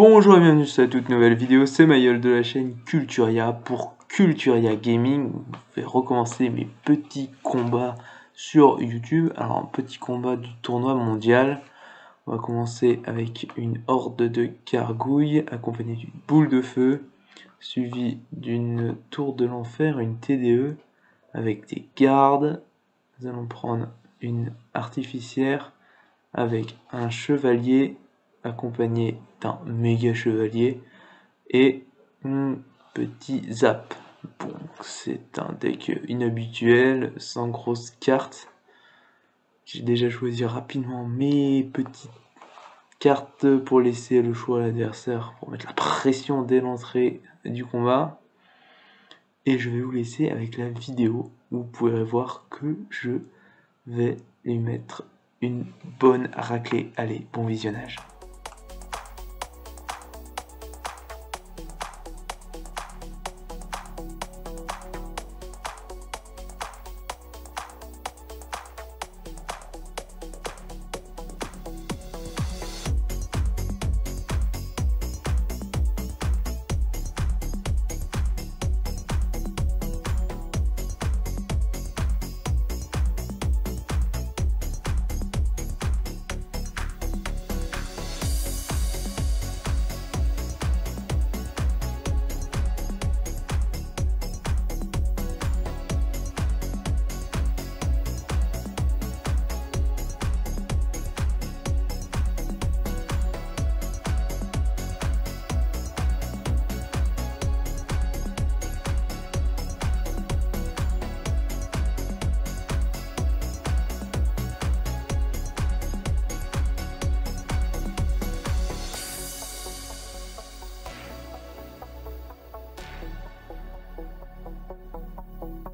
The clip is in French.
Bonjour et bienvenue sur cette toute nouvelle vidéo, c'est Mayol de la chaîne Culturia pour Culturia Gaming. Je vais recommencer mes petits combats sur YouTube. Alors un petit combat du tournoi mondial. On va commencer avec une horde de gargouilles accompagnée d'une boule de feu, suivie d'une tour de l'enfer, une TDE avec des gardes. Nous allons prendre une artificière avec un chevalier accompagné d'un méga chevalier et un petit zap. Bon, c'est un deck inhabituel, sans grosse carte. J'ai déjà choisi rapidement mes petites cartes pour laisser le choix à l'adversaire, pour mettre la pression dès l'entrée du combat. Et je vais vous laisser avec la vidéo où vous pourrez voir que je vais lui mettre une bonne raclée. Allez, bon visionnage. Thank you.